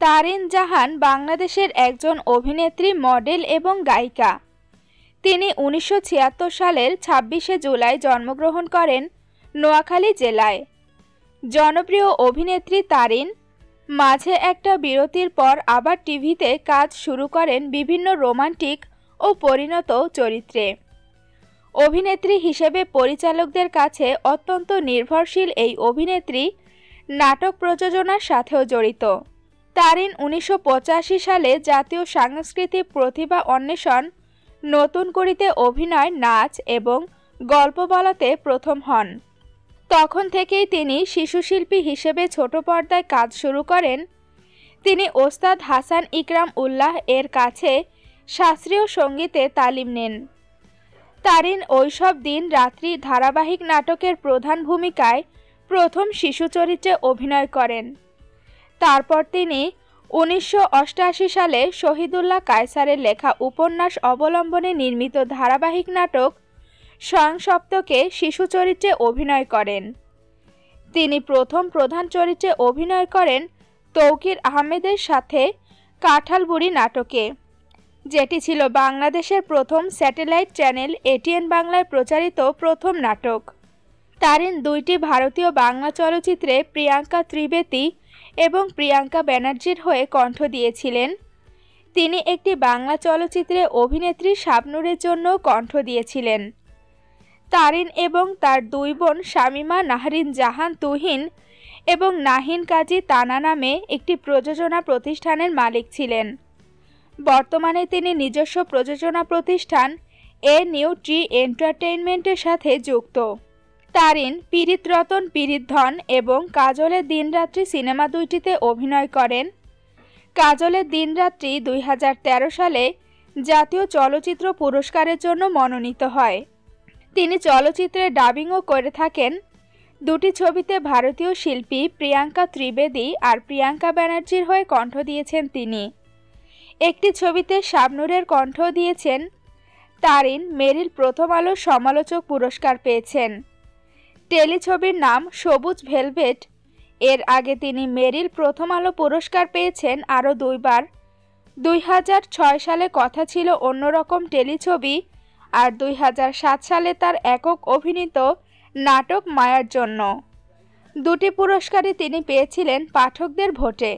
তারিন জাহান বাংলাদেশের একজন অভিনেত্রী, মডেল এবং গায়িকা। তিনি উনিশশো ছিয়াত্তর সালের ছাব্বিশে জুলাই জন্মগ্রহণ করেন নোয়াখালী জেলায়। জনপ্রিয় অভিনেত্রী তারিন মাঝে একটা বিরতির পর আবার টিভিতে কাজ শুরু করেন বিভিন্ন রোমান্টিক ও পরিণত চরিত্রে। অভিনেত্রী হিসেবে পরিচালকদের কাছে অত্যন্ত নির্ভরশীল এই অভিনেত্রী নাটক প্রযোজনার সাথেও জড়িত। তারিন উনিশশো পঁচাশি সালে জাতীয় সাংস্কৃতিক প্রতিভা অন্বেষণ, নতুন করিতে অভিনয়, নাচ এবং গল্প বলাতে প্রথম হন। তখন থেকেই তিনি শিশুশিল্পী হিসেবে ছোট পর্দায় কাজ শুরু করেন। তিনি ওস্তাদ হাসান ইকরাম উল্লাহ এর কাছে শাস্ত্রীয় সঙ্গীতে তালিম নেন। তারিন ওইসব দিন রাত্রি ধারাবাহিক নাটকের প্রধান ভূমিকায় প্রথম শিশু চরিত্রে অভিনয় করেন। তারপর তিনি উনিশশো সালে শহীদুল্লাহ কায়সারের লেখা উপন্যাস অবলম্বনে নির্মিত ধারাবাহিক নাটক স্বয়ংসপ্তকে শিশু চরিত্রে অভিনয় করেন। তিনি প্রথম প্রধান চরিত্রে অভিনয় করেন তৌকির আহমেদের সাথে কাঁঠালবুড়ি নাটকে। যেটি ছিল বাংলাদেশের প্রথম স্যাটেলাইট চ্যানেল এটিএন বাংলায় প্রচারিত প্রথম নাটক। তারিন দুইটি ভারতীয় বাংলা চলচ্চিত্রে প্রিয়াঙ্কা ত্রিবেদী এবং প্রিয়াঙ্কা ব্যানার্জির হয়ে কণ্ঠ দিয়েছিলেন। তিনি একটি বাংলা চলচ্চিত্রে অভিনেত্রী শাবনুরের জন্য কণ্ঠ দিয়েছিলেন। তারিন এবং তার দুই বোন শামিমা, নাহরিন জাহান তুহিন এবং নাহিন কাজী তানা নামে একটি প্রযোজনা প্রতিষ্ঠানের মালিক ছিলেন। বর্তমানে তিনি নিজস্ব প্রযোজনা প্রতিষ্ঠান এ নিউ ট্রি এন্টারটেইনমেন্টের সাথে যুক্ত। তারিন, পীড়িত রতন, পীড়িত ধন এবং কাজলের দিনরাত্রি সিনেমা দুইটিতে অভিনয় করেন। কাজলের দিনরাত্রি দুই হাজার তেরো সালে জাতীয় চলচ্চিত্র পুরস্কারের জন্য মনোনীত হয়। তিনি চলচ্চিত্রে ডাবিংও করে থাকেন। দুটি ছবিতে ভারতীয় শিল্পী প্রিয়াঙ্কা ত্রিবেদী আর প্রিয়াঙ্কা ব্যানার্জির হয়ে কণ্ঠ দিয়েছেন তিনি। একটি ছবিতে শাবনুরের কণ্ঠ দিয়েছেন তারিন মেরিল প্রথম আলো সমালোচক পুরস্কার পেয়েছেন। টেলিছবির নাম সবুজ ভেলভেট। এর আগে তিনি মেরিল প্রথম আলো পুরস্কার পেয়েছেন আরও দুইবার। দুই হাজার ছয় সালে কথা ছিল অন্যরকম টেলিছবি আর দুই হাজার সাত সালে তার একক অভিনীত নাটক মায়ার জন্য। দুটি পুরস্কারই তিনি পেয়েছিলেন পাঠকদের ভোটে।